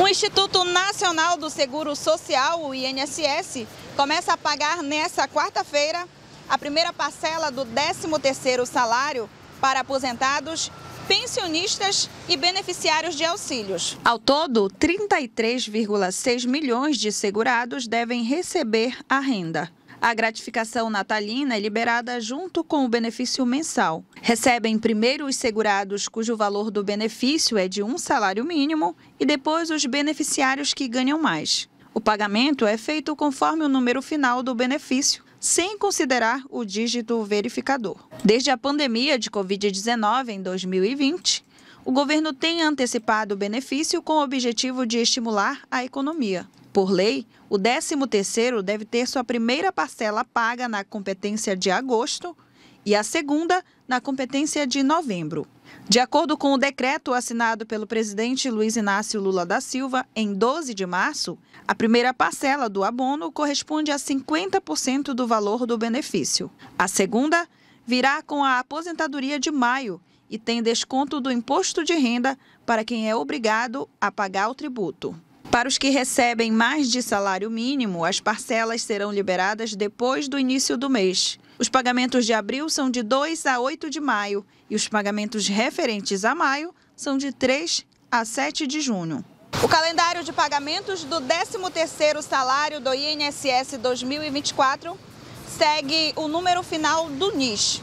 O Instituto Nacional do Seguro Social, o INSS, começa a pagar nesta quarta-feira a primeira parcela do 13º salário para aposentados, pensionistas e beneficiários de auxílios. Ao todo, 33,6 milhões de segurados devem receber a renda. A gratificação natalina é liberada junto com o benefício mensal. Recebem primeiro os segurados cujo valor do benefício é de um salário mínimo e depois os beneficiários que ganham mais. O pagamento é feito conforme o número final do benefício, sem considerar o dígito verificador. Desde a pandemia de Covid-19 em 2020, o governo tem antecipado o benefício com o objetivo de estimular a economia. Por lei, o 13º deve ter sua primeira parcela paga na competência de agosto e a segunda na competência de novembro. De acordo com o decreto assinado pelo presidente Luiz Inácio Lula da Silva em 12 de março, a primeira parcela do abono corresponde a 50% do valor do benefício. A segunda virá com a aposentadoria de maio e tem desconto do imposto de renda para quem é obrigado a pagar o tributo. Para os que recebem mais de salário mínimo, as parcelas serão liberadas depois do início do mês. Os pagamentos de abril são de 2 a 8 de maio e os pagamentos referentes a maio são de 3 a 7 de junho. O calendário de pagamentos do 13º salário do INSS 2024 segue o número final do NIS,